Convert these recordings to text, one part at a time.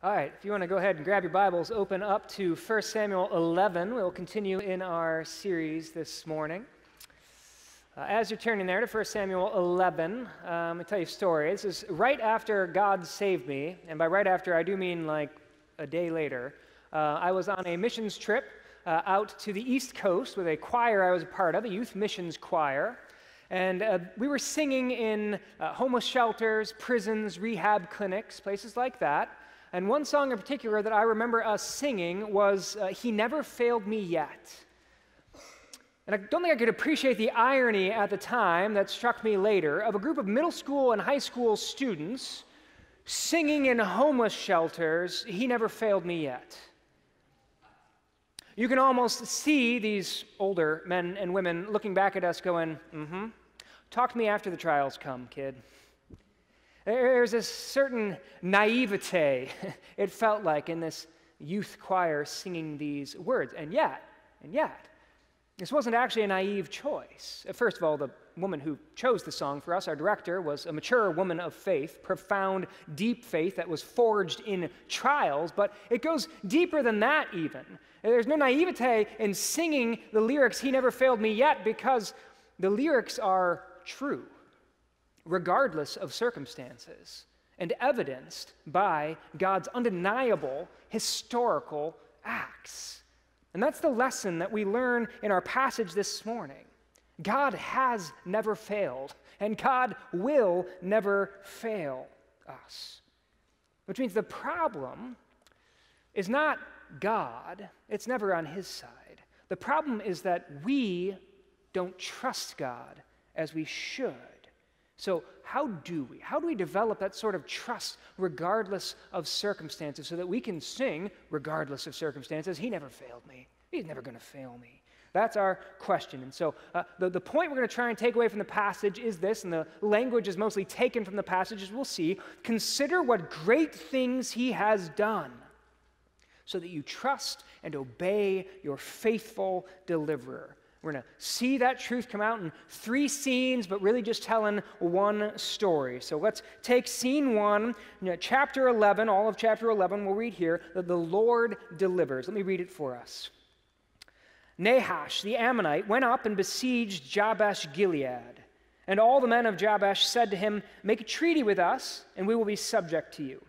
All right, if you want to go ahead and grab your Bibles, open up to 1 Samuel 11. We'll continue in our series this morning. Uh, as you're turning there to 1 Samuel 11, um, let me tell you a story. This is right after God saved me, and by right after, I do mean like a day later. Uh, I was on a missions trip uh, out to the East Coast with a choir I was a part of, a youth missions choir. And uh, we were singing in uh, homeless shelters, prisons, rehab clinics, places like that. And one song in particular that I remember us singing was uh, He Never Failed Me Yet. And I don't think I could appreciate the irony at the time that struck me later of a group of middle school and high school students singing in homeless shelters, He Never Failed Me Yet. You can almost see these older men and women looking back at us going, mm hmm. Talk to me after the trials come, kid. There's a certain naivete, it felt like, in this youth choir singing these words. And yet, and yet, this wasn't actually a naive choice. Uh, first of all, the woman who chose the song for us, our director, was a mature woman of faith, profound, deep faith that was forged in trials, but it goes deeper than that, even. There's no naivete in singing the lyrics, He Never Failed Me Yet, because the lyrics are true regardless of circumstances, and evidenced by God's undeniable historical acts. And that's the lesson that we learn in our passage this morning. God has never failed, and God will never fail us. Which means the problem is not God, it's never on His side. The problem is that we don't trust God as we should. So, how do we? How do we develop that sort of trust regardless of circumstances so that we can sing regardless of circumstances? He never failed me. He's never going to fail me. That's our question. And so, uh, the, the point we're going to try and take away from the passage is this, and the language is mostly taken from the passage, as we'll see. Consider what great things he has done so that you trust and obey your faithful deliverer. We're going to see that truth come out in three scenes, but really just telling one story. So let's take scene one, you know, chapter 11, all of chapter 11, we'll read here that the Lord delivers. Let me read it for us. Nahash the Ammonite went up and besieged Jabesh Gilead. And all the men of Jabesh said to him, Make a treaty with us, and we will be subject to you.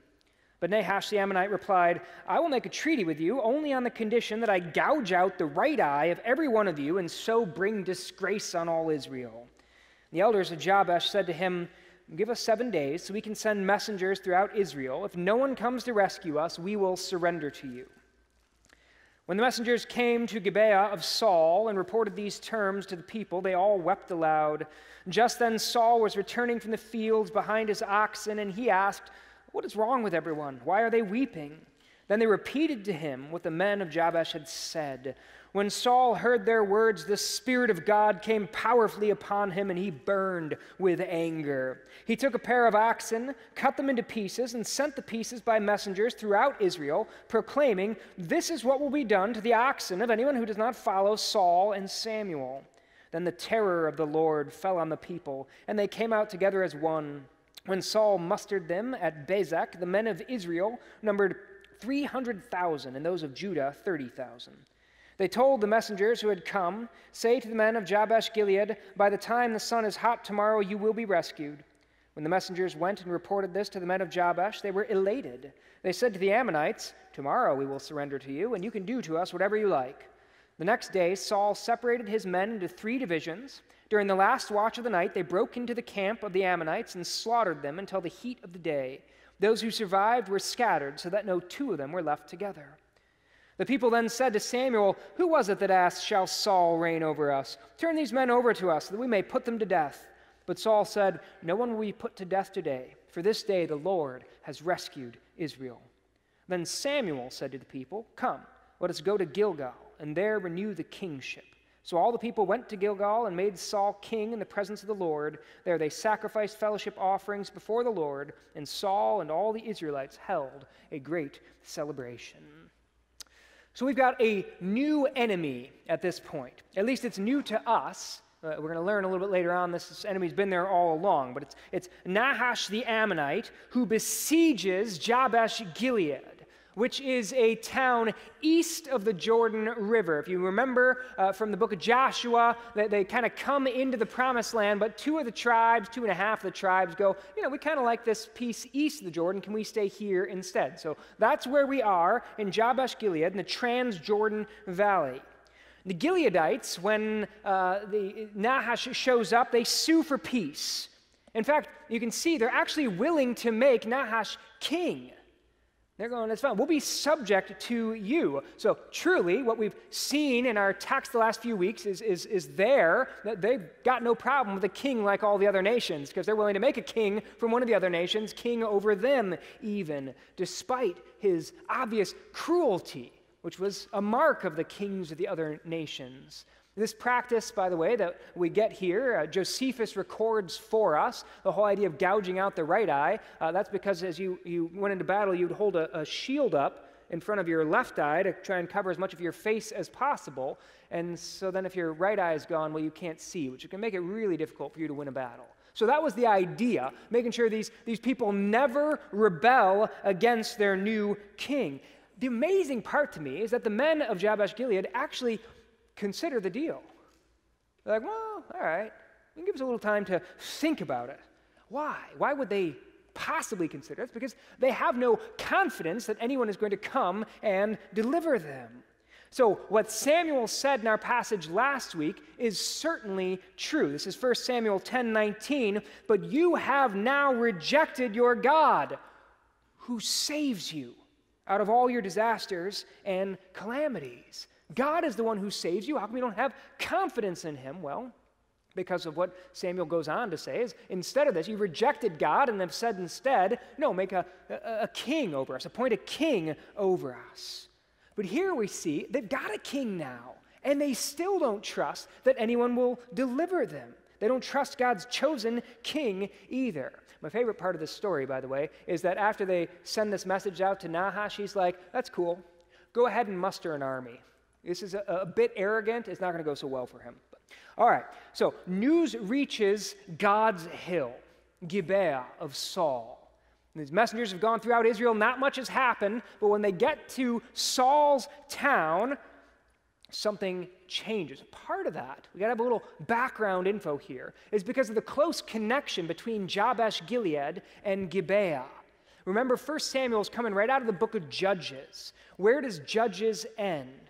But Nahash the Ammonite replied, I will make a treaty with you only on the condition that I gouge out the right eye of every one of you and so bring disgrace on all Israel. The elders of Jabesh said to him, Give us seven days so we can send messengers throughout Israel. If no one comes to rescue us, we will surrender to you. When the messengers came to Gibeah of Saul and reported these terms to the people, they all wept aloud. Just then Saul was returning from the fields behind his oxen, and he asked, what is wrong with everyone? Why are they weeping? Then they repeated to him what the men of Jabesh had said. When Saul heard their words, the Spirit of God came powerfully upon him, and he burned with anger. He took a pair of oxen, cut them into pieces, and sent the pieces by messengers throughout Israel, proclaiming, This is what will be done to the oxen of anyone who does not follow Saul and Samuel. Then the terror of the Lord fell on the people, and they came out together as one. When Saul mustered them at Bezek, the men of Israel numbered 300,000, and those of Judah 30,000. They told the messengers who had come, Say to the men of Jabesh Gilead, By the time the sun is hot tomorrow, you will be rescued. When the messengers went and reported this to the men of Jabesh, they were elated. They said to the Ammonites, Tomorrow we will surrender to you, and you can do to us whatever you like. The next day, Saul separated his men into three divisions. During the last watch of the night, they broke into the camp of the Ammonites and slaughtered them until the heat of the day. Those who survived were scattered, so that no two of them were left together. The people then said to Samuel, Who was it that asked, Shall Saul reign over us? Turn these men over to us, that we may put them to death. But Saul said, No one will be put to death today, for this day the Lord has rescued Israel. Then Samuel said to the people, Come, let us go to Gilgal and there renew the kingship. So all the people went to Gilgal and made Saul king in the presence of the Lord. There they sacrificed fellowship offerings before the Lord, and Saul and all the Israelites held a great celebration. So we've got a new enemy at this point. At least it's new to us. Uh, we're going to learn a little bit later on this enemy's been there all along, but it's, it's Nahash the Ammonite who besieges Jabesh Gilead. Which is a town east of the Jordan River. If you remember uh, from the book of Joshua, that they kind of come into the promised land, but two of the tribes, two and a half of the tribes go, you know, we kind of like this piece east of the Jordan. Can we stay here instead? So that's where we are in Jabesh Gilead in the Transjordan Valley. The Gileadites, when uh, the Nahash shows up, they sue for peace. In fact, you can see they're actually willing to make Nahash king. They're going, that's fine. We'll be subject to you. So, truly, what we've seen in our text the last few weeks is, is, is there that they've got no problem with a king like all the other nations because they're willing to make a king from one of the other nations, king over them, even, despite his obvious cruelty, which was a mark of the kings of the other nations. This practice, by the way, that we get here, uh, Josephus records for us the whole idea of gouging out the right eye. Uh, that's because as you, you went into battle, you'd hold a, a shield up in front of your left eye to try and cover as much of your face as possible. And so then, if your right eye is gone, well, you can't see, which can make it really difficult for you to win a battle. So that was the idea, making sure these, these people never rebel against their new king. The amazing part to me is that the men of Jabesh Gilead actually consider the deal. They're like, well, all right, you can give us a little time to think about it. Why? Why would they possibly consider it? because they have no confidence that anyone is going to come and deliver them. So, what Samuel said in our passage last week is certainly true. This is 1 Samuel 10 19. But you have now rejected your God, who saves you out of all your disasters and calamities. God is the one who saves you. How come you don't have confidence in him? Well, because of what Samuel goes on to say is instead of this, you rejected God and have said instead, no, make a, a, a king over us, appoint a king over us. But here we see they've got a king now, and they still don't trust that anyone will deliver them. They don't trust God's chosen king either. My favorite part of this story, by the way, is that after they send this message out to Nahash, he's like, that's cool. Go ahead and muster an army. This is a, a bit arrogant. It's not going to go so well for him. But, all right, so news reaches God's hill, Gibeah of Saul. These messengers have gone throughout Israel. Not much has happened, but when they get to Saul's town, something changes. Part of that, we got to have a little background info here, is because of the close connection between Jabesh Gilead and Gibeah. Remember, 1 Samuel is coming right out of the book of Judges. Where does Judges end?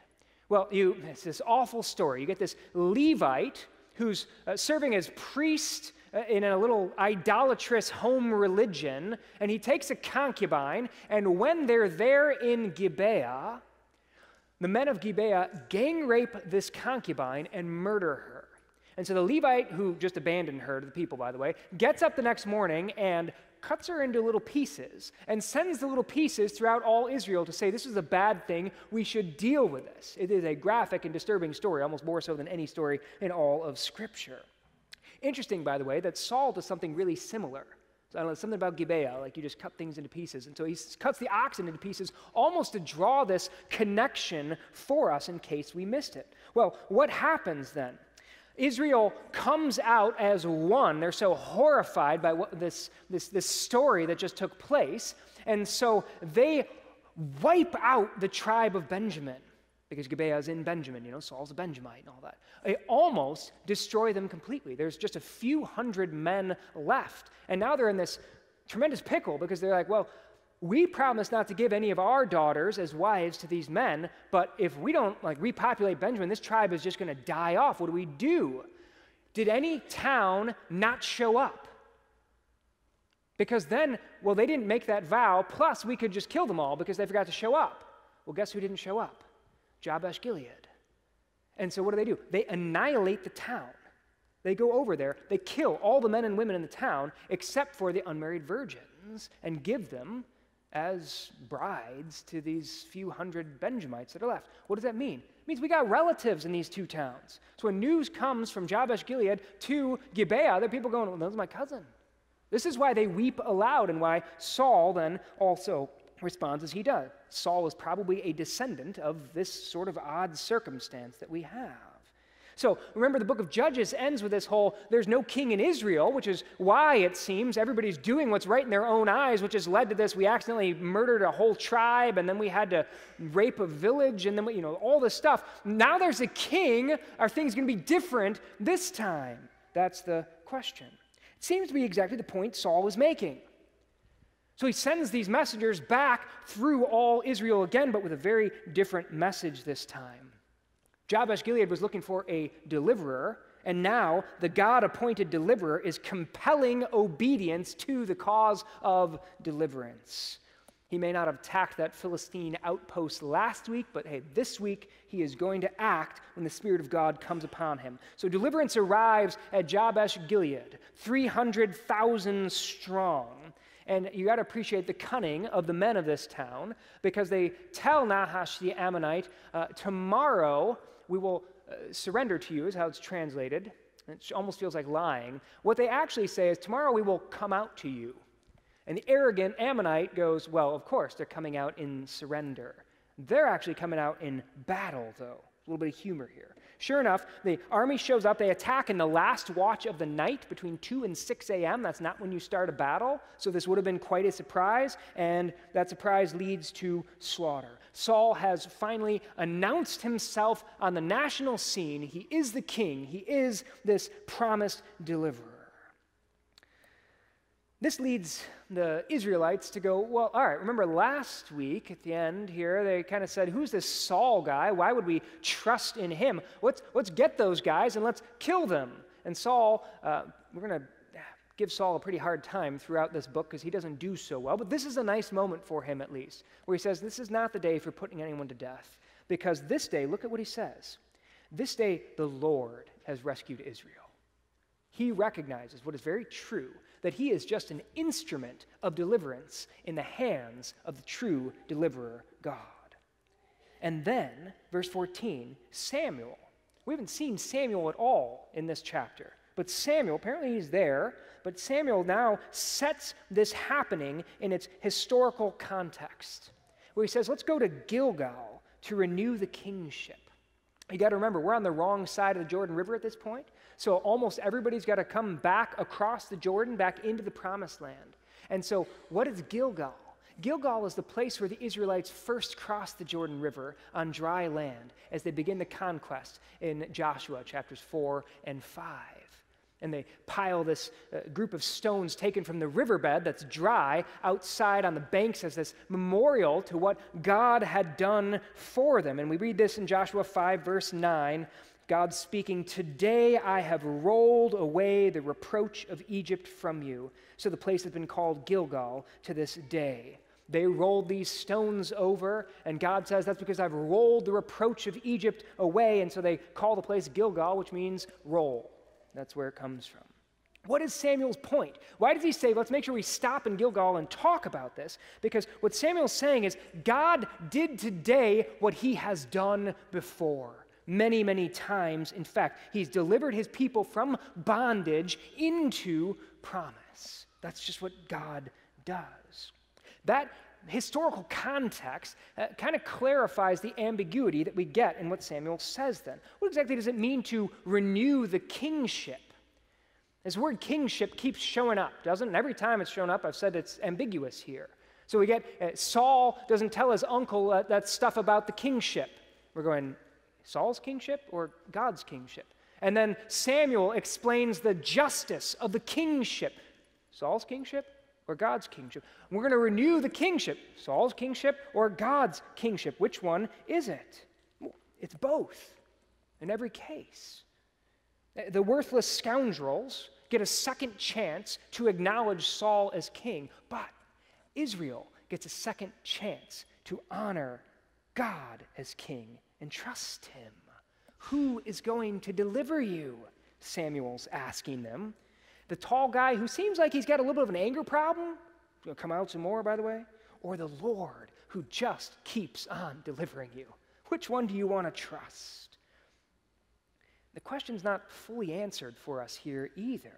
Well, you, it's this awful story. You get this Levite who's uh, serving as priest uh, in a little idolatrous home religion, and he takes a concubine, and when they're there in Gibeah, the men of Gibeah gang rape this concubine and murder her. And so the Levite, who just abandoned her to the people, by the way, gets up the next morning and cuts her into little pieces and sends the little pieces throughout all Israel to say, This is a bad thing. We should deal with this. It is a graphic and disturbing story, almost more so than any story in all of Scripture. Interesting, by the way, that Saul does something really similar. So I don't know, something about Gibeah, like you just cut things into pieces. And so he cuts the oxen into pieces almost to draw this connection for us in case we missed it. Well, what happens then? Israel comes out as one. They're so horrified by what this, this, this story that just took place. And so they wipe out the tribe of Benjamin because Gibeah is in Benjamin, you know, Saul's a Benjamite and all that. They almost destroy them completely. There's just a few hundred men left. And now they're in this tremendous pickle because they're like, well, we promise not to give any of our daughters as wives to these men, but if we don't like repopulate Benjamin, this tribe is just going to die off. What do we do? Did any town not show up? Because then, well, they didn't make that vow, plus we could just kill them all because they forgot to show up. Well, guess who didn't show up? Jabesh Gilead. And so what do they do? They annihilate the town. They go over there, they kill all the men and women in the town except for the unmarried virgins and give them as brides to these few hundred Benjamites that are left. What does that mean? It means we got relatives in these two towns. So when news comes from Jabesh Gilead to Gibeah, there are people going, well, that's my cousin. This is why they weep aloud and why Saul then also responds as he does. Saul is probably a descendant of this sort of odd circumstance that we have. So remember, the book of Judges ends with this whole there's no king in Israel, which is why it seems everybody's doing what's right in their own eyes, which has led to this. We accidentally murdered a whole tribe, and then we had to rape a village, and then, you know, all this stuff. Now there's a king. Are things going to be different this time? That's the question. It seems to be exactly the point Saul is making. So he sends these messengers back through all Israel again, but with a very different message this time. Jabesh Gilead was looking for a deliverer, and now the God appointed deliverer is compelling obedience to the cause of deliverance. He may not have attacked that Philistine outpost last week, but hey, this week he is going to act when the Spirit of God comes upon him. So deliverance arrives at Jabesh Gilead, 300,000 strong. And you got to appreciate the cunning of the men of this town because they tell Nahash the Ammonite, uh, Tomorrow we will uh, surrender to you, is how it's translated. It almost feels like lying. What they actually say is, Tomorrow we will come out to you. And the arrogant Ammonite goes, Well, of course, they're coming out in surrender. They're actually coming out in battle, though. A little bit of humor here. Sure enough, the army shows up. They attack in the last watch of the night between 2 and 6 a.m. That's not when you start a battle. So this would have been quite a surprise, and that surprise leads to slaughter. Saul has finally announced himself on the national scene. He is the king, he is this promised deliverer. This leads the Israelites to go, well, all right, remember last week at the end here, they kind of said, who's this Saul guy? Why would we trust in him? Let's, let's get those guys and let's kill them. And Saul, uh, we're going to give Saul a pretty hard time throughout this book because he doesn't do so well. But this is a nice moment for him, at least, where he says, This is not the day for putting anyone to death. Because this day, look at what he says. This day, the Lord has rescued Israel. He recognizes what is very true that he is just an instrument of deliverance in the hands of the true deliverer, God. And then, verse 14, Samuel. We haven't seen Samuel at all in this chapter. But Samuel, apparently he's there, but Samuel now sets this happening in its historical context, where he says, let's go to Gilgal to renew the kingship. You got to remember, we're on the wrong side of the Jordan River at this point. So almost everybody's got to come back across the Jordan, back into the promised land. And so, what is Gilgal? Gilgal is the place where the Israelites first crossed the Jordan River on dry land as they begin the conquest in Joshua chapters 4 and 5. And they pile this uh, group of stones taken from the riverbed that's dry outside on the banks as this memorial to what God had done for them. And we read this in Joshua 5, verse 9. God speaking, Today I have rolled away the reproach of Egypt from you. So the place has been called Gilgal to this day. They rolled these stones over, and God says, That's because I've rolled the reproach of Egypt away. And so they call the place Gilgal, which means roll. That's where it comes from. What is Samuel's point? Why does he say, let's make sure we stop in Gilgal and talk about this? Because what Samuel's saying is, God did today what he has done before. Many, many times. In fact, he's delivered his people from bondage into promise. That's just what God does. That historical context uh, kind of clarifies the ambiguity that we get in what Samuel says then. What exactly does it mean to renew the kingship? This word kingship keeps showing up, doesn't it? And every time it's shown up, I've said it's ambiguous here. So we get uh, Saul doesn't tell his uncle uh, that stuff about the kingship. We're going, Saul's kingship or God's kingship? And then Samuel explains the justice of the kingship. Saul's kingship or God's kingship. We're going to renew the kingship, Saul's kingship or God's kingship. Which one is it? It's both in every case. The worthless scoundrels get a second chance to acknowledge Saul as king, but Israel gets a second chance to honor God as king and trust him. Who is going to deliver you? Samuel's asking them the tall guy who seems like he's got a little bit of an anger problem, to come out some more, by the way, or the Lord who just keeps on delivering you? Which one do you want to trust? The question's not fully answered for us here either.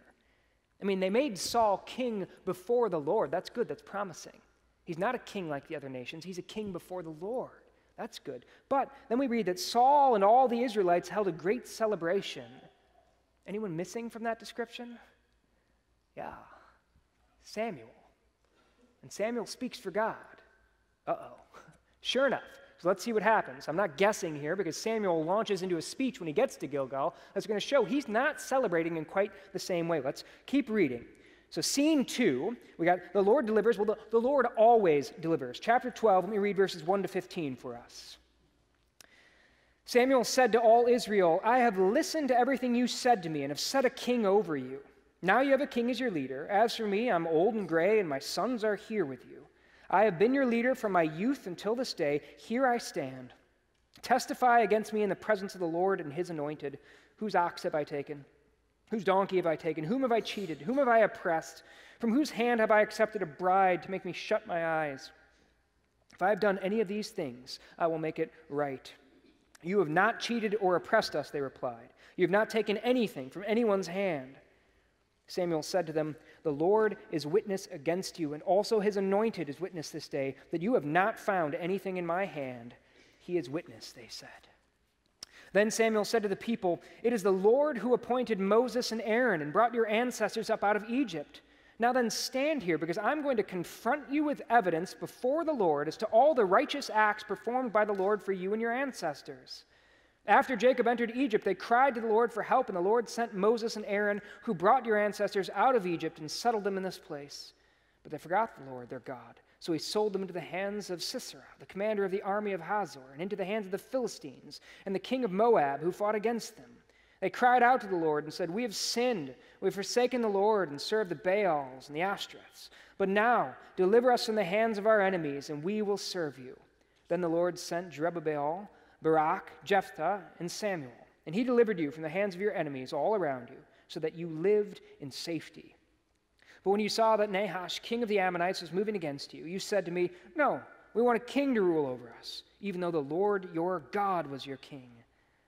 I mean, they made Saul king before the Lord. That's good, that's promising. He's not a king like the other nations, he's a king before the Lord. That's good. But then we read that Saul and all the Israelites held a great celebration. Anyone missing from that description? Yeah, Samuel. And Samuel speaks for God. Uh oh. Sure enough. So let's see what happens. I'm not guessing here because Samuel launches into a speech when he gets to Gilgal that's going to show he's not celebrating in quite the same way. Let's keep reading. So, scene two, we got the Lord delivers. Well, the, the Lord always delivers. Chapter 12, let me read verses 1 to 15 for us. Samuel said to all Israel, I have listened to everything you said to me and have set a king over you. Now you have a king as your leader. As for me, I'm old and gray, and my sons are here with you. I have been your leader from my youth until this day. Here I stand. Testify against me in the presence of the Lord and his anointed. Whose ox have I taken? Whose donkey have I taken? Whom have I cheated? Whom have I oppressed? From whose hand have I accepted a bride to make me shut my eyes? If I have done any of these things, I will make it right. You have not cheated or oppressed us, they replied. You have not taken anything from anyone's hand. Samuel said to them, The Lord is witness against you, and also his anointed is witness this day, that you have not found anything in my hand. He is witness, they said. Then Samuel said to the people, It is the Lord who appointed Moses and Aaron and brought your ancestors up out of Egypt. Now then, stand here, because I'm going to confront you with evidence before the Lord as to all the righteous acts performed by the Lord for you and your ancestors. After Jacob entered Egypt, they cried to the Lord for help, and the Lord sent Moses and Aaron, who brought your ancestors out of Egypt and settled them in this place. But they forgot the Lord their God so he sold them into the hands of Sisera, the commander of the army of Hazor, and into the hands of the Philistines and the king of Moab, who fought against them. They cried out to the Lord and said, We have sinned. We have forsaken the Lord and served the Baals and the Ashtoreths. But now deliver us from the hands of our enemies, and we will serve you. Then the Lord sent Jerubbaal, Barak, Jephthah, and Samuel, and he delivered you from the hands of your enemies all around you, so that you lived in safety. But when you saw that Nahash, king of the Ammonites, was moving against you, you said to me, No, we want a king to rule over us, even though the Lord your God was your king.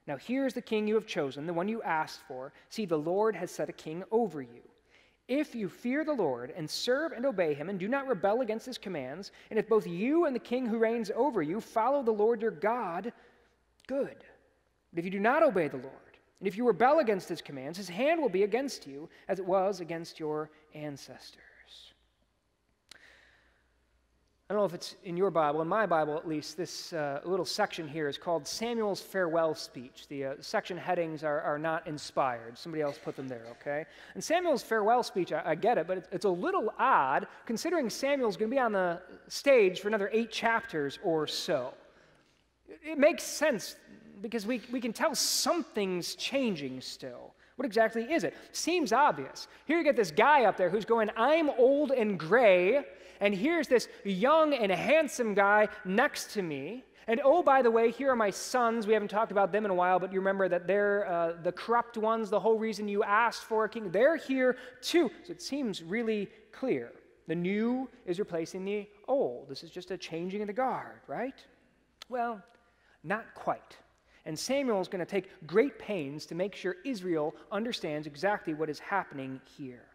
Now here's the king you have chosen, the one you asked for. See, the Lord has set a king over you. If you fear the Lord and serve and obey him and do not rebel against his commands, and if both you and the king who reigns over you follow the Lord your God, good. But if you do not obey the Lord, and if you rebel against his commands, his hand will be against you, as it was against your ancestors. I don't know if it's in your Bible, in my Bible at least, this uh, little section here is called Samuel's farewell speech. The uh, section headings are, are not inspired. Somebody else put them there, okay? And Samuel's farewell speech, I, I get it, but it's, it's a little odd considering Samuel's going to be on the stage for another eight chapters or so. It makes sense because we, we can tell something's changing still. What exactly is it? Seems obvious. Here you get this guy up there who's going, I'm old and gray, and here's this young and handsome guy next to me. And oh, by the way, here are my sons. We haven't talked about them in a while, but you remember that they're uh, the corrupt ones, the whole reason you asked for a king. They're here too. So it seems really clear. The new is replacing the old. This is just a changing of the guard, right? Well, not quite. And Samuel is going to take great pains to make sure Israel understands exactly what is happening here.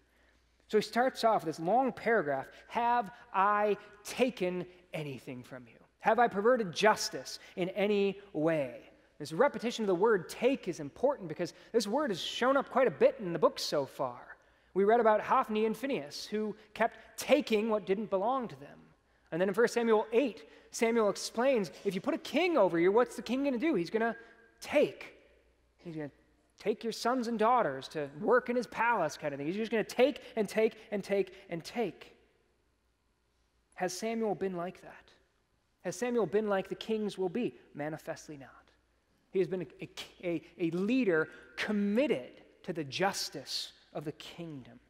So he starts off with this long paragraph Have I taken anything from you? Have I perverted justice in any way? This repetition of the word take is important because this word has shown up quite a bit in the book so far. We read about Hophni and Phinehas who kept taking what didn't belong to them. And then in 1 Samuel 8, Samuel explains if you put a king over you, what's the king going to do? He's going to take. He's going to take your sons and daughters to work in his palace, kind of thing. He's just going to take and take and take and take. Has Samuel been like that? Has Samuel been like the kings will be? Manifestly not. He has been a, a, a leader committed to the justice of the kingdom.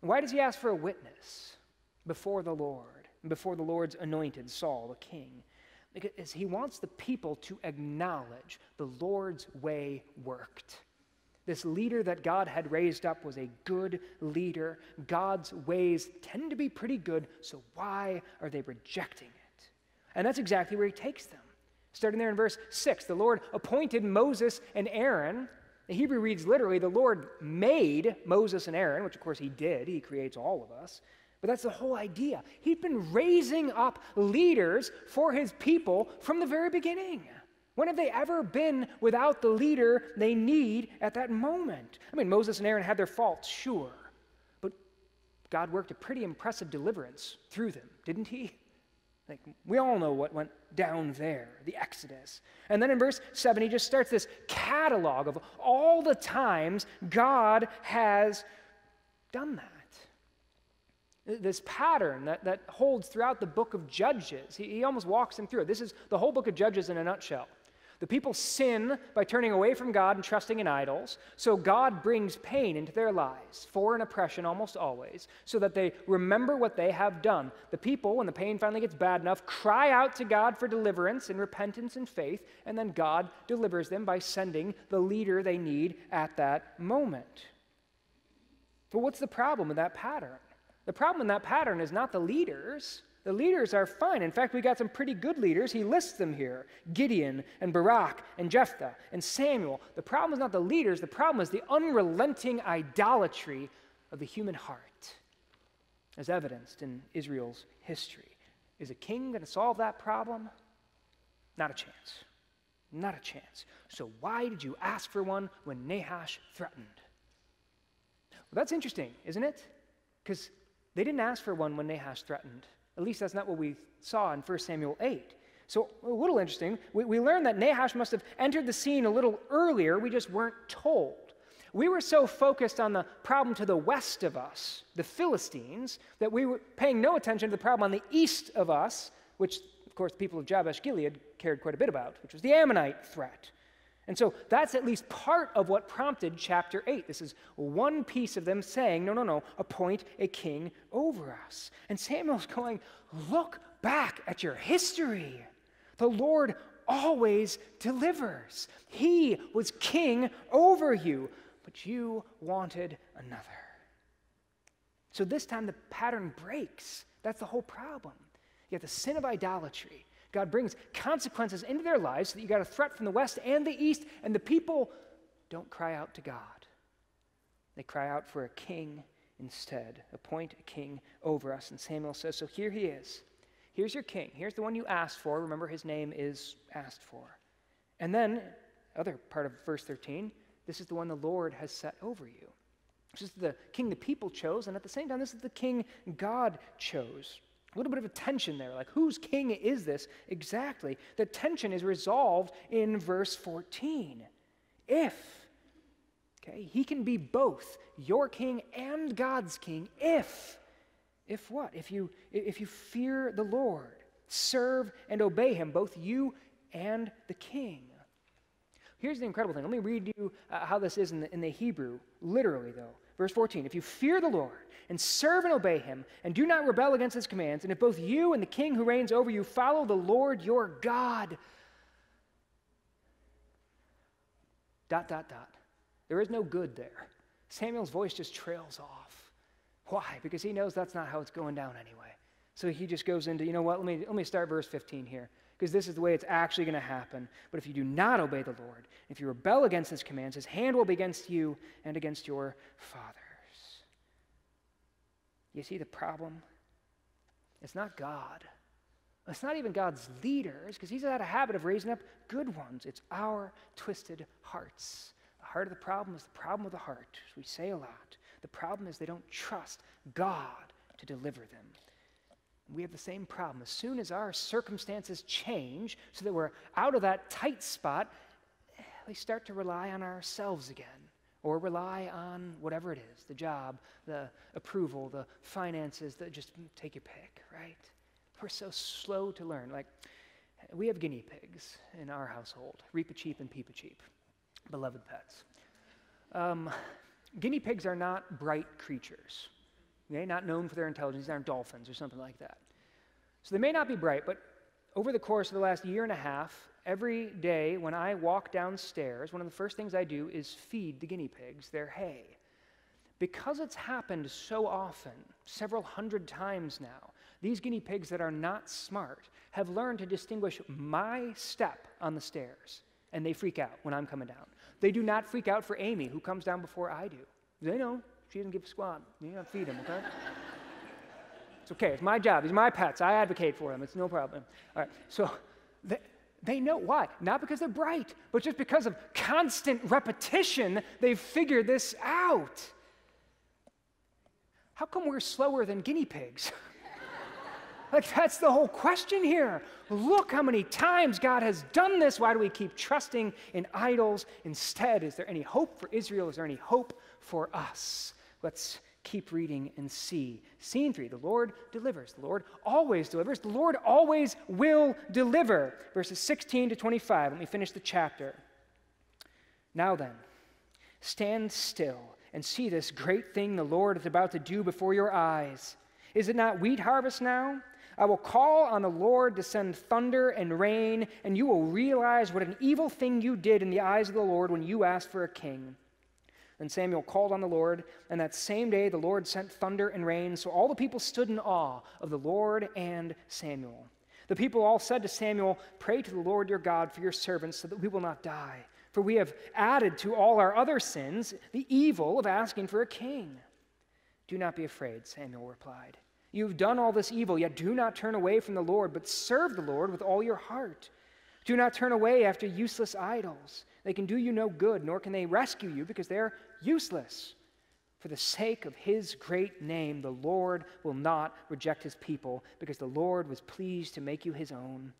Why does he ask for a witness before the Lord? Before the Lord's anointed, Saul, the king. Because he wants the people to acknowledge the Lord's way worked. This leader that God had raised up was a good leader. God's ways tend to be pretty good, so why are they rejecting it? And that's exactly where he takes them. Starting there in verse 6, the Lord appointed Moses and Aaron. The Hebrew reads literally, the Lord made Moses and Aaron, which of course he did, he creates all of us. But that's the whole idea. He'd been raising up leaders for his people from the very beginning. When have they ever been without the leader they need at that moment? I mean, Moses and Aaron had their faults, sure. But God worked a pretty impressive deliverance through them, didn't he? Like, we all know what went down there, the Exodus. And then in verse 7, he just starts this catalog of all the times God has done that this pattern that, that holds throughout the book of Judges. He, he almost walks them through it. This is the whole book of Judges in a nutshell. The people sin by turning away from God and trusting in idols, so God brings pain into their lives, foreign oppression almost always, so that they remember what they have done. The people, when the pain finally gets bad enough, cry out to God for deliverance and repentance and faith, and then God delivers them by sending the leader they need at that moment. But what's the problem with that pattern? The problem in that pattern is not the leaders, the leaders are fine. In fact, we got some pretty good leaders. He lists them here Gideon and Barak and Jephthah and Samuel. The problem is not the leaders, the problem is the unrelenting idolatry of the human heart, as evidenced in Israel's history. Is a king going to solve that problem? Not a chance. Not a chance. So, why did you ask for one when Nahash threatened? Well, that's interesting, isn't it? Because they didn't ask for one when Nahash threatened. At least that's not what we saw in 1 Samuel 8. So, a little interesting, we, we learned that Nahash must have entered the scene a little earlier, we just weren't told. We were so focused on the problem to the west of us, the Philistines, that we were paying no attention to the problem on the east of us, which, of course, the people of Jabesh Gilead cared quite a bit about, which was the Ammonite threat. And so that's at least part of what prompted chapter 8. This is one piece of them saying, no, no, no, appoint a king over us. And Samuel's going, look back at your history. The Lord always delivers. He was king over you, but you wanted another. So this time the pattern breaks. That's the whole problem. You have the sin of idolatry God brings consequences into their lives so that you got a threat from the west and the east, and the people don't cry out to God. They cry out for a king instead. Appoint a king over us. And Samuel says, So here he is. Here's your king. Here's the one you asked for. Remember, his name is asked for. And then, other part of verse 13, this is the one the Lord has set over you. This is the king the people chose, and at the same time, this is the king God chose. A little bit of a tension there. Like, whose king is this exactly? The tension is resolved in verse 14. If, okay, he can be both your king and God's king, if, if what? If you, if you fear the Lord, serve and obey him, both you and the king. Here's the incredible thing. Let me read you uh, how this is in the, in the Hebrew, literally, though. Verse 14 If you fear the Lord and serve and obey him, and do not rebel against his commands, and if both you and the king who reigns over you follow the Lord your God, dot, dot, dot. There is no good there. Samuel's voice just trails off. Why? Because he knows that's not how it's going down anyway. So he just goes into, you know what, let me, let me start verse 15 here because this is the way it's actually going to happen. But if you do not obey the Lord, if you rebel against his commands, his hand will be against you and against your fathers. You see the problem? It's not God. It's not even God's leaders, because he's had a habit of raising up good ones. It's our twisted hearts. The heart of the problem is the problem of the heart, we say a lot. The problem is they don't trust God to deliver them. We have the same problem. As soon as our circumstances change so that we're out of that tight spot, we start to rely on ourselves again or rely on whatever it is the job, the approval, the finances, the, just take your pick, right? We're so slow to learn. Like, we have guinea pigs in our household Reepicheep and Peepicheep, beloved pets. Um, guinea pigs are not bright creatures. Okay, not known for their intelligence. They aren't dolphins or something like that. So they may not be bright, but over the course of the last year and a half, every day when I walk downstairs, one of the first things I do is feed the guinea pigs their hay. Because it's happened so often, several hundred times now, these guinea pigs that are not smart have learned to distinguish my step on the stairs, and they freak out when I'm coming down. They do not freak out for Amy, who comes down before I do. They know she doesn't give a squat. You gotta feed them, okay? It's okay. It's my job. These are my pets. I advocate for them. It's no problem. All right. So they, they know why. Not because they're bright, but just because of constant repetition, they've figured this out. How come we're slower than guinea pigs? like, that's the whole question here. Look how many times God has done this. Why do we keep trusting in idols instead? Is there any hope for Israel? Is there any hope for us? Let's keep reading and see. Scene three the Lord delivers. The Lord always delivers. The Lord always will deliver. Verses 16 to 25. Let me finish the chapter. Now then, stand still and see this great thing the Lord is about to do before your eyes. Is it not wheat harvest now? I will call on the Lord to send thunder and rain, and you will realize what an evil thing you did in the eyes of the Lord when you asked for a king. Then Samuel called on the Lord, and that same day the Lord sent thunder and rain, so all the people stood in awe of the Lord and Samuel. The people all said to Samuel, Pray to the Lord your God for your servants, so that we will not die. For we have added to all our other sins the evil of asking for a king. Do not be afraid, Samuel replied. You've done all this evil, yet do not turn away from the Lord, but serve the Lord with all your heart. Do not turn away after useless idols. They can do you no good, nor can they rescue you because they're useless. For the sake of his great name, the Lord will not reject his people, because the Lord was pleased to make you his own.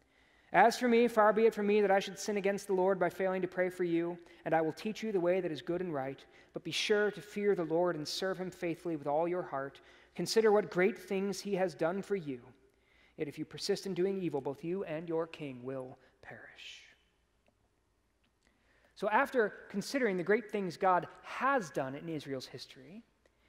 As for me, far be it from me that I should sin against the Lord by failing to pray for you, and I will teach you the way that is good and right. But be sure to fear the Lord and serve him faithfully with all your heart Consider what great things he has done for you. Yet if you persist in doing evil, both you and your king will perish. So, after considering the great things God has done in Israel's history,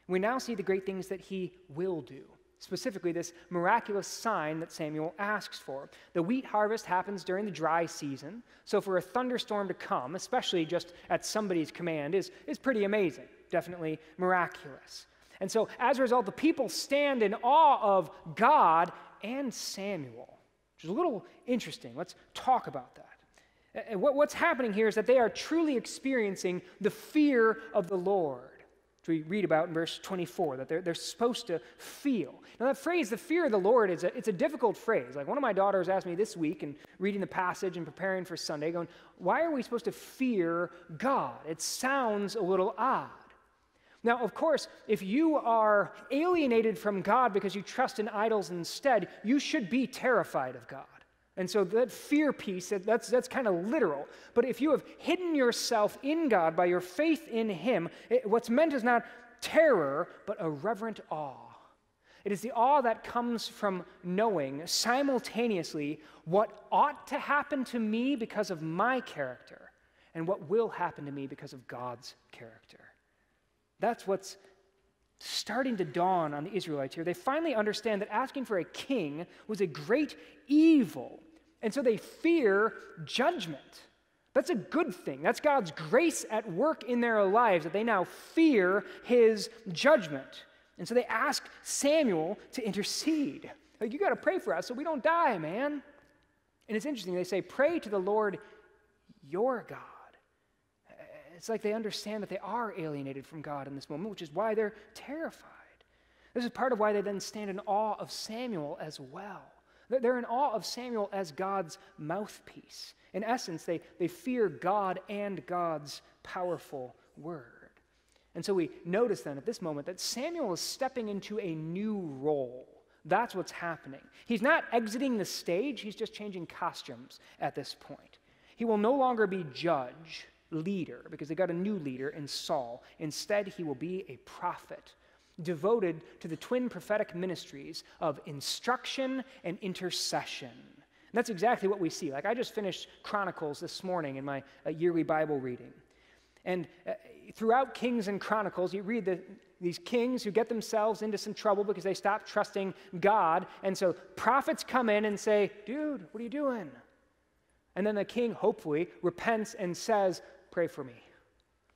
we now see the great things that he will do. Specifically, this miraculous sign that Samuel asks for. The wheat harvest happens during the dry season, so for a thunderstorm to come, especially just at somebody's command, is, is pretty amazing, definitely miraculous. And so, as a result, the people stand in awe of God and Samuel, which is a little interesting. Let's talk about that. And what's happening here is that they are truly experiencing the fear of the Lord. Which we read about in verse 24, that they're, they're supposed to feel. Now, that phrase, the fear of the Lord, is a, it's a difficult phrase. Like one of my daughters asked me this week in reading the passage and preparing for Sunday, going, Why are we supposed to fear God? It sounds a little odd. Now, of course, if you are alienated from God because you trust in idols instead, you should be terrified of God. And so that fear piece, that's, that's kind of literal. But if you have hidden yourself in God by your faith in Him, it, what's meant is not terror, but a reverent awe. It is the awe that comes from knowing simultaneously what ought to happen to me because of my character and what will happen to me because of God's character. That's what's starting to dawn on the Israelites here. They finally understand that asking for a king was a great evil. And so they fear judgment. That's a good thing. That's God's grace at work in their lives that they now fear his judgment. And so they ask Samuel to intercede. Like, you got to pray for us so we don't die, man. And it's interesting. They say, Pray to the Lord your God it's like they understand that they are alienated from God in this moment, which is why they're terrified. This is part of why they then stand in awe of Samuel as well. They're in awe of Samuel as God's mouthpiece. In essence, they, they fear God and God's powerful word. And so we notice then at this moment that Samuel is stepping into a new role. That's what's happening. He's not exiting the stage, he's just changing costumes at this point. He will no longer be judge, leader because they got a new leader in Saul. Instead, he will be a prophet devoted to the twin prophetic ministries of instruction and intercession. And that's exactly what we see. Like I just finished Chronicles this morning in my uh, yearly Bible reading. And uh, throughout Kings and Chronicles, you read the, these kings who get themselves into some trouble because they stop trusting God. And so prophets come in and say, Dude, what are you doing? And then the king, hopefully, repents and says, Pray for me.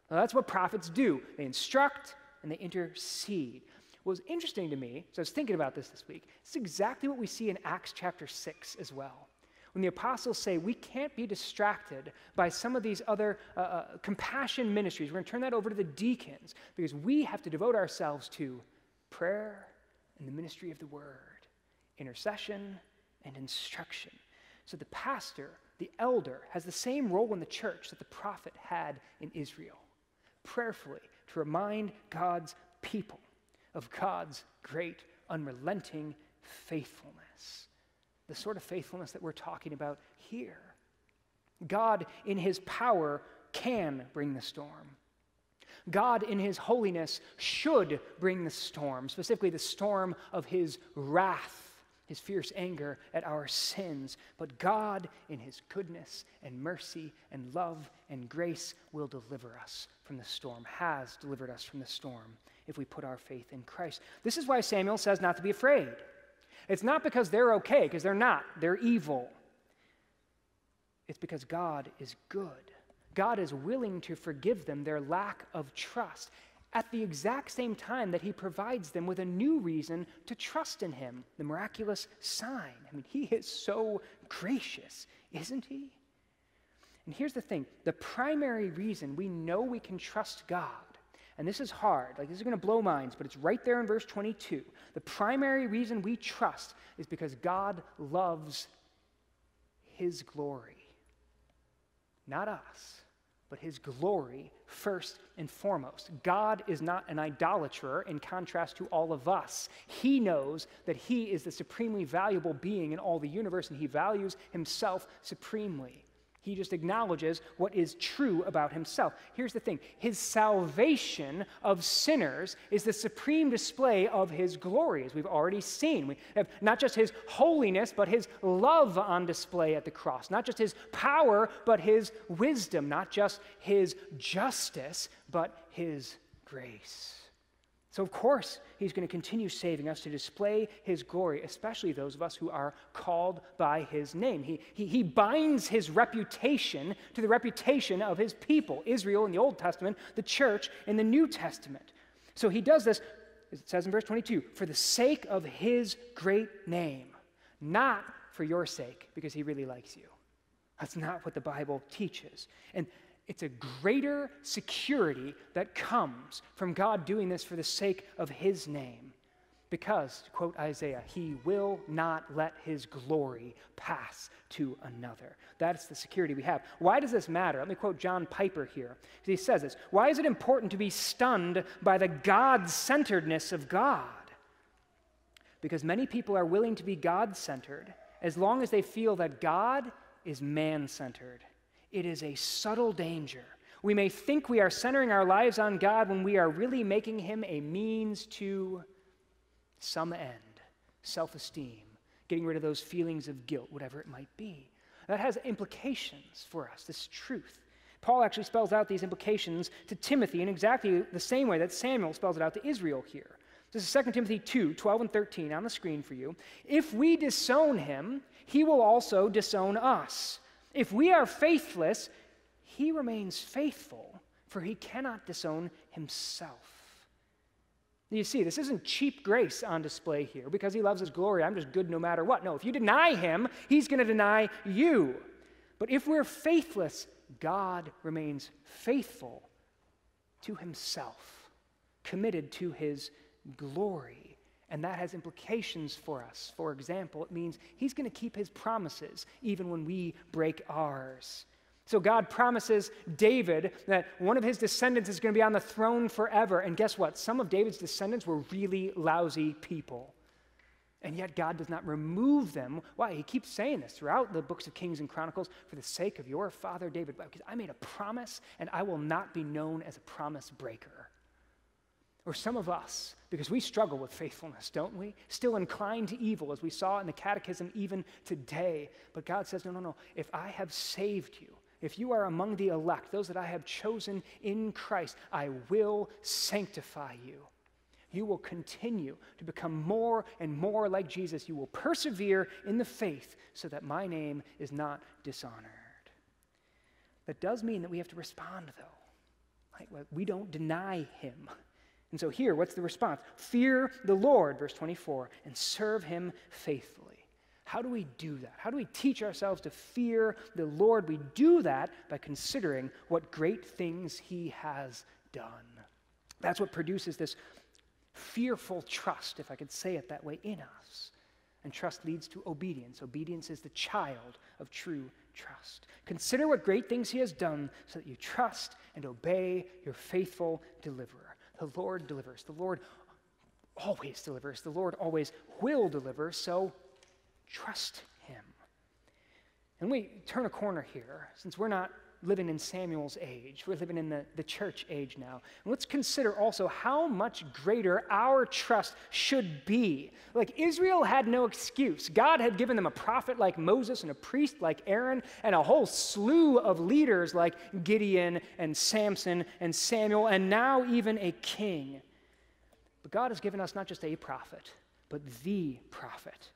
Now, that's what prophets do they instruct and they intercede. What was interesting to me, so I was thinking about this this week, it's exactly what we see in Acts chapter 6 as well. When the apostles say we can't be distracted by some of these other uh, uh, compassion ministries, we're going to turn that over to the deacons because we have to devote ourselves to prayer and the ministry of the word. intercession, and instruction. So the pastor, the elder, has the same role in the church that the prophet had in Israel prayerfully to remind God's people of God's great, unrelenting faithfulness. The sort of faithfulness that we're talking about here. God, in his power, can bring the storm. God, in his holiness, should bring the storm, specifically the storm of his wrath, his fierce anger at our sins. But God, in his goodness and mercy and love and grace, will deliver us from the storm, has delivered us from the storm if we put our faith in Christ. This is why Samuel says not to be afraid. It's not because they're okay, because they're not, they're evil. It's because God is good. God is willing to forgive them their lack of trust at the exact same time that He provides them with a new reason to trust in Him, the miraculous sign. I mean, He is so gracious, isn't He? And here's the thing the primary reason we know we can trust God, and this is hard, like this is going to blow minds, but it's right there in verse 22. The primary reason we trust is because God loves His glory, not us but his glory first and foremost. God is not an idolater in contrast to all of us. He knows that he is the supremely valuable being in all the universe, and he values himself supremely. He just acknowledges what is true about himself. Here's the thing His salvation of sinners is the supreme display of his glory, as we've already seen. We have not just his holiness, but his love on display at the cross. Not just his power, but his wisdom. Not just his justice, but his grace. So, of course, he's going to continue saving us to display his glory, especially those of us who are called by his name. He, he, he binds his reputation to the reputation of his people, Israel in the Old Testament, the church in the New Testament. So, he does this, as it says in verse 22, for the sake of his great name, not for your sake, because he really likes you. That's not what the Bible teaches. And it's a greater security that comes from God doing this for the sake of His name. Because, to quote Isaiah, He will not let His glory pass to another. That's the security we have. Why does this matter? Let me quote John Piper here. He says this Why is it important to be stunned by the God centeredness of God? Because many people are willing to be God centered as long as they feel that God is man centered. It is a subtle danger. We may think we are centering our lives on God when we are really making Him a means to some end self esteem, getting rid of those feelings of guilt, whatever it might be. That has implications for us, this truth. Paul actually spells out these implications to Timothy in exactly the same way that Samuel spells it out to Israel here. This is 2 Timothy 2 12 and 13 on the screen for you. If we disown him, he will also disown us. If we are faithless, he remains faithful, for he cannot disown himself. You see, this isn't cheap grace on display here because he loves his glory. I'm just good no matter what. No, if you deny him, he's going to deny you. But if we're faithless, God remains faithful to himself, committed to his glory. And that has implications for us. For example, it means he's going to keep his promises even when we break ours. So God promises David that one of his descendants is going to be on the throne forever. And guess what? Some of David's descendants were really lousy people. And yet God does not remove them. Why? He keeps saying this throughout the books of Kings and Chronicles for the sake of your father David, because I made a promise and I will not be known as a promise breaker. Or some of us, because we struggle with faithfulness, don't we? Still inclined to evil, as we saw in the catechism even today. But God says, no, no, no. If I have saved you, if you are among the elect, those that I have chosen in Christ, I will sanctify you. You will continue to become more and more like Jesus. You will persevere in the faith so that my name is not dishonored. That does mean that we have to respond, though. Like, we don't deny him. And so here, what's the response? Fear the Lord, verse 24, and serve him faithfully. How do we do that? How do we teach ourselves to fear the Lord? We do that by considering what great things he has done. That's what produces this fearful trust, if I could say it that way, in us. And trust leads to obedience. Obedience is the child of true trust. Consider what great things he has done so that you trust and obey your faithful deliverer. The Lord delivers. The Lord always delivers. The Lord always will deliver. So trust him. And we turn a corner here, since we're not living in Samuel's age. We're living in the, the church age now. And let's consider also how much greater our trust should be. Like Israel had no excuse. God had given them a prophet like Moses and a priest like Aaron and a whole slew of leaders like Gideon and Samson and Samuel and now even a king. But God has given us not just a prophet, but the prophet.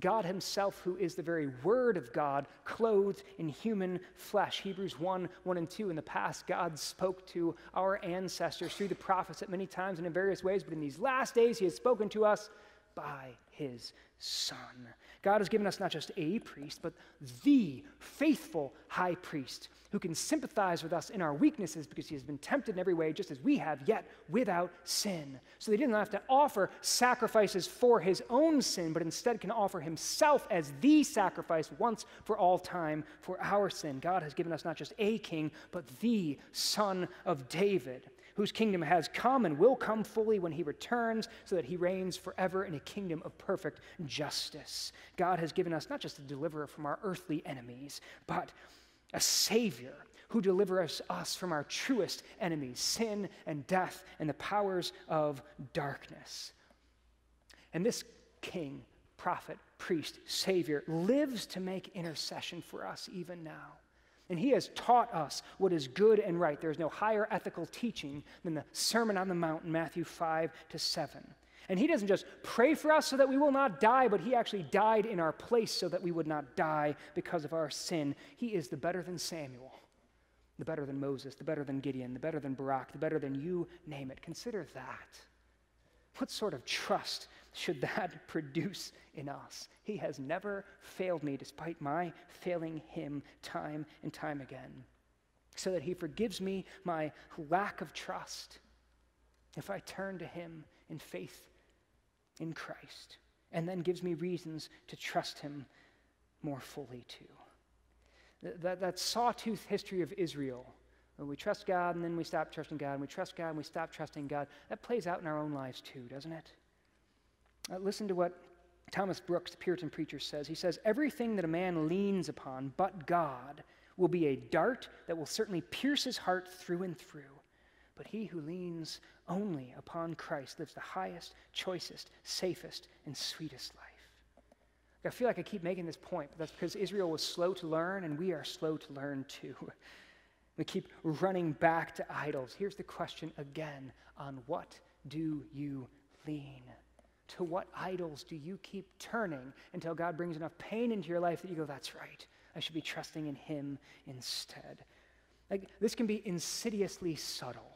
God Himself, who is the very Word of God, clothed in human flesh. Hebrews 1 1 and 2. In the past, God spoke to our ancestors through the prophets at many times and in various ways, but in these last days, He has spoken to us by His Son. God has given us not just a priest, but the faithful high priest who can sympathize with us in our weaknesses because he has been tempted in every way, just as we have, yet without sin. So they didn't have to offer sacrifices for his own sin, but instead can offer himself as the sacrifice once for all time for our sin. God has given us not just a king, but the Son of David whose kingdom has come and will come fully when he returns, so that he reigns forever in a kingdom of perfect justice. God has given us not just a deliverer from our earthly enemies, but a Savior who delivers us from our truest enemies, sin and death and the powers of darkness. And this King, prophet, priest, Savior lives to make intercession for us even now. And he has taught us what is good and right. There is no higher ethical teaching than the Sermon on the Mount in Matthew 5 to 7. And he doesn't just pray for us so that we will not die, but he actually died in our place so that we would not die because of our sin. He is the better than Samuel, the better than Moses, the better than Gideon, the better than Barak, the better than you name it. Consider that. What sort of trust should that produce in us? He has never failed me despite my failing him time and time again, so that he forgives me my lack of trust if I turn to him in faith in Christ, and then gives me reasons to trust him more fully too. That, that sawtooth history of Israel, we trust God and then we stop trusting God, and we trust God and we stop trusting God, that plays out in our own lives too, doesn't it? Uh, listen to what Thomas Brooks, the Puritan preacher, says. He says, Everything that a man leans upon but God will be a dart that will certainly pierce his heart through and through. But he who leans only upon Christ lives the highest, choicest, safest, and sweetest life. I feel like I keep making this point, but that's because Israel was slow to learn, and we are slow to learn too. We keep running back to idols. Here's the question again on what do you lean? To what idols do you keep turning until God brings enough pain into your life that you go, that's right, I should be trusting in Him instead? Like, this can be insidiously subtle.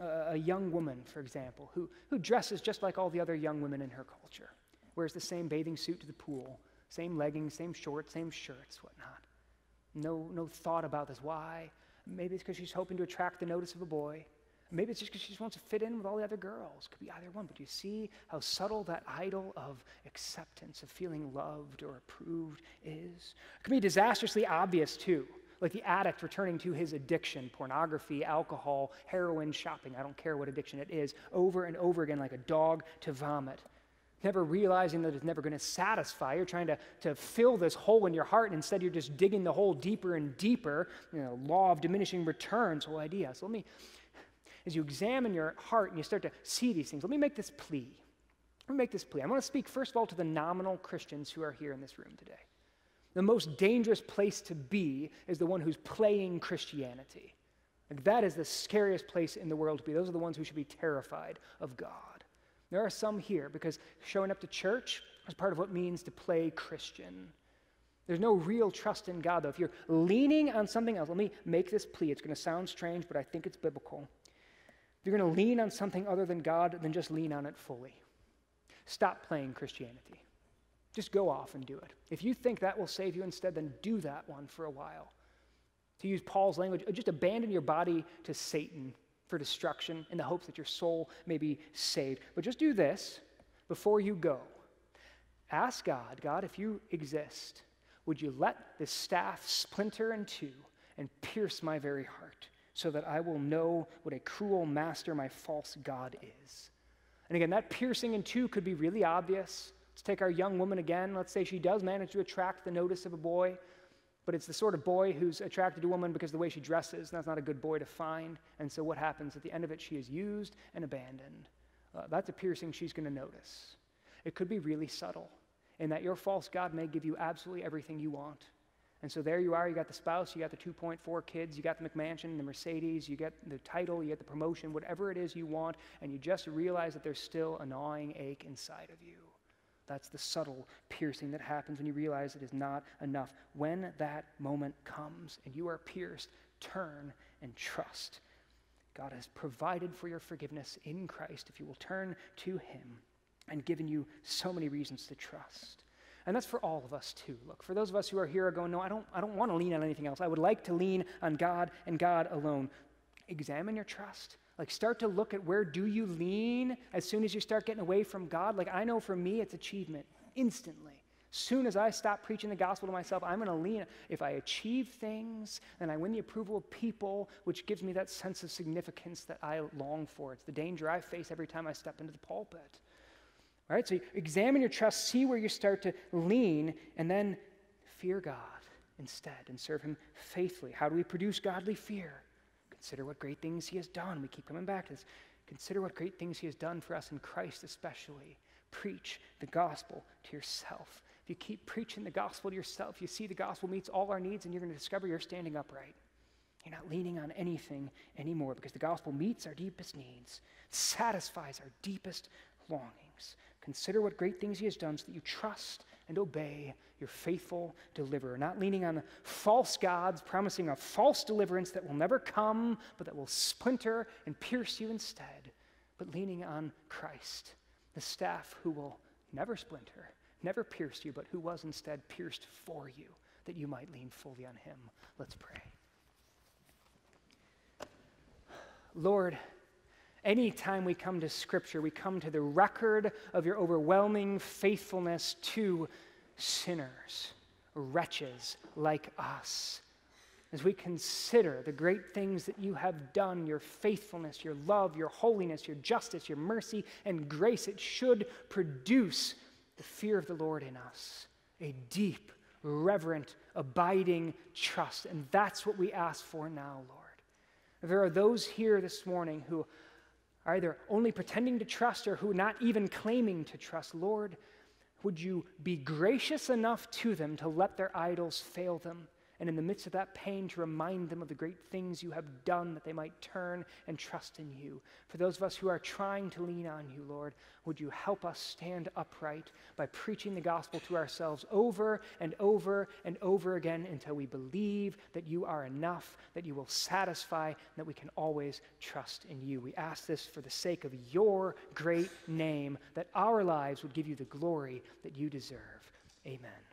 Uh, a young woman, for example, who, who dresses just like all the other young women in her culture, wears the same bathing suit to the pool, same leggings, same shorts, same shirts, whatnot. No, no thought about this. Why? Maybe it's because she's hoping to attract the notice of a boy. Maybe it's just because she just wants to fit in with all the other girls. Could be either one. But you see how subtle that idol of acceptance, of feeling loved or approved is? It be disastrously obvious, too. Like the addict returning to his addiction pornography, alcohol, heroin, shopping. I don't care what addiction it is, over and over again, like a dog to vomit. Never realizing that it's never going to satisfy. You're trying to, to fill this hole in your heart, and instead you're just digging the hole deeper and deeper. You know, law of diminishing returns, whole idea. So let me as you examine your heart and you start to see these things, let me make this plea. Let me make this plea. I want to speak, first of all, to the nominal Christians who are here in this room today. The most dangerous place to be is the one who's playing Christianity. Like that is the scariest place in the world to be. Those are the ones who should be terrified of God. There are some here because showing up to church is part of what means to play Christian. There's no real trust in God, though. If you're leaning on something else, let me make this plea. It's going to sound strange, but I think it's biblical you're going to lean on something other than God, then just lean on it fully. Stop playing Christianity. Just go off and do it. If you think that will save you instead, then do that one for a while. To use Paul's language, uh, just abandon your body to Satan for destruction in the hopes that your soul may be saved. But just do this before you go. Ask God, God, if you exist, would you let this staff splinter in two and pierce my very heart so that I will know what a cruel master my false God is? And again, that piercing in two could be really obvious. Let's take our young woman again. Let's say she does manage to attract the notice of a boy, but it's the sort of boy who's attracted to a woman because of the way she dresses, and that's not a good boy to find. And so what happens? At the end of it, she is used and abandoned. Uh, that's a piercing she's going to notice. It could be really subtle in that your false God may give you absolutely everything you want. And so there you are, you got the spouse, you got the 2.4 kids, you got the McMansion, the Mercedes, you get the title, you get the promotion, whatever it is you want, and you just realize that there's still a gnawing ache inside of you. That's the subtle piercing that happens when you realize it is not enough. When that moment comes and you are pierced, turn and trust. God has provided for your forgiveness in Christ if you will turn to Him and given you so many reasons to trust. And that's for all of us too. Look, for those of us who are here are going, no, I don't, I don't want to lean on anything else. I would like to lean on God and God alone. Examine your trust. Like start to look at where do you lean as soon as you start getting away from God. Like I know for me it's achievement instantly. Soon as I stop preaching the gospel to myself, I'm going to lean. If I achieve things, then I win the approval of people, which gives me that sense of significance that I long for. It's the danger I face every time I step into the pulpit. Right, so examine your trust, see where you start to lean, and then fear God instead and serve Him faithfully. How do we produce godly fear? Consider what great things He has done. We keep coming back to this. Consider what great things He has done for us in Christ, especially. Preach the gospel to yourself. If you keep preaching the gospel to yourself, you see the gospel meets all our needs, and you're going to discover you're standing upright. You're not leaning on anything anymore because the gospel meets our deepest needs, satisfies our deepest longings. Consider what great things he has done so that you trust and obey your faithful deliverer, not leaning on false gods, promising a false deliverance that will never come, but that will splinter and pierce you instead, but leaning on Christ, the staff who will never splinter, never pierce you, but who was instead pierced for you, that you might lean fully on him. Let's pray. Lord, Anytime we come to Scripture, we come to the record of your overwhelming faithfulness to sinners, wretches like us. As we consider the great things that you have done, your faithfulness, your love, your holiness, your justice, your mercy, and grace, it should produce the fear of the Lord in us, a deep, reverent, abiding trust. And that's what we ask for now, Lord. There are those here this morning who either only pretending to trust or who not even claiming to trust. Lord, would you be gracious enough to them to let their idols fail them? And in the midst of that pain to remind them of the great things you have done that they might turn and trust in you. For those of us who are trying to lean on you, Lord, would you help us stand upright by preaching the gospel to ourselves over and over and over again until we believe that you are enough, that you will satisfy, and that we can always trust in you. We ask this for the sake of your great name, that our lives would give you the glory that you deserve. Amen.